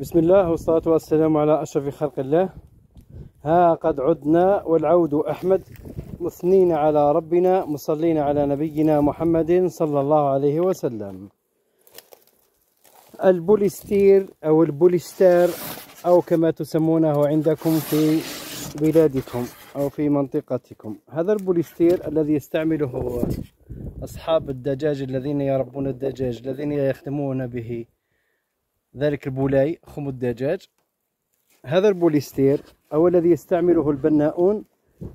بسم الله والصلاة والسلام على أشرف خلق الله ها قد عدنا والعود أحمد مثنين على ربنا مصلين على نبينا محمد صلى الله عليه وسلم البوليستير أو البوليستار أو كما تسمونه عندكم في بلادكم أو في منطقتكم هذا البوليستير الذي يستعمله أصحاب الدجاج الذين يربون الدجاج الذين يخدمون به ذلك ال poulailler خم الدجاج. هذا البوليستير أو الذي يستعمله البناؤون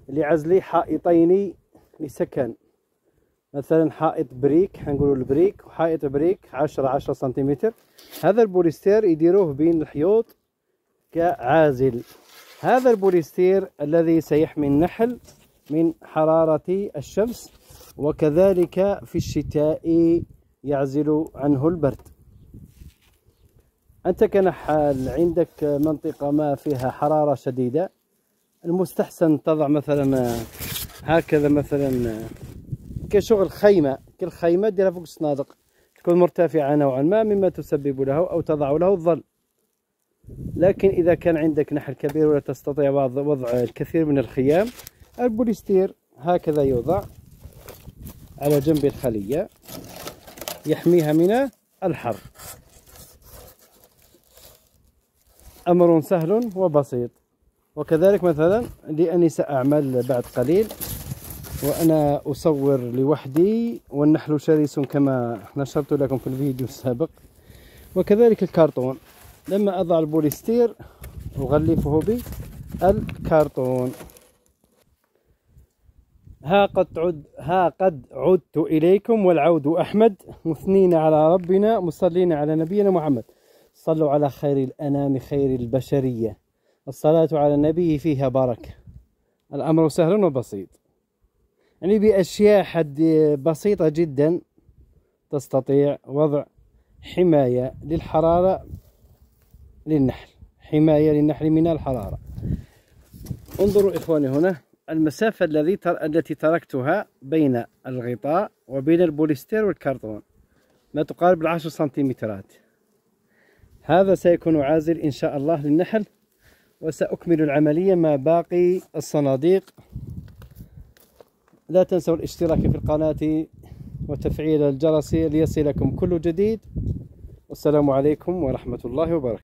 لعزل حائطين لسكن. مثلا حائط brique حنقولوا ال brique وحائط brique عشرة عشرة سنتيمتر. هذا البوليستير يديروه بين الحيوط كعازل. هذا البوليستير الذي سيحمي النحل من حرارة الشمس وكذلك في الشتاء يعزل عنه البرد. أنت كنحال عندك منطقة ما فيها حرارة شديدة المستحسن تضع مثلا هكذا مثلا كشغل خيمة كالخيمة ديرها فوق الصنادق تكون مرتفعة نوعا ما مما تسبب له أو تضع له الظل. لكن إذا كان عندك نحل كبير ولا تستطيع وضع الكثير من الخيام البوليستير هكذا يوضع على جنب الخلية يحميها من الحر. أمر سهل وبسيط. وكذلك مثلا لأني سأعمل بعد قليل وأنا أصور لوحدي والنحل شرس كما نشرت لكم في الفيديو السابق. وكذلك الكرتون لما أضع البوليستير أغلفه بالكرتون ها قد عد ها قد عدت إليكم والعود أحمد مثنين على ربنا مصلين على نبينا محمد. صلوا على خير الأنام خير البشرية. الصلاة على النبي فيها بركة. الأمر سهل وبسيط. يعني بأشياء حد بسيطة جدا تستطيع وضع حماية للحرارة للنحل. حماية للنحل من الحرارة. انظروا إخواني هنا المسافة الذي التي تركتها بين الغطاء وبين البوليستير والكرتون. ما تقارب العشر سنتيمترات. هذا سيكون عازل إن شاء الله للنحل وسأكمل العملية مع باقي الصناديق. لا تنسوا الاشتراك في القناة وتفعيل الجرس ليصلكم كل جديد. والسلام عليكم ورحمة الله وبركاته.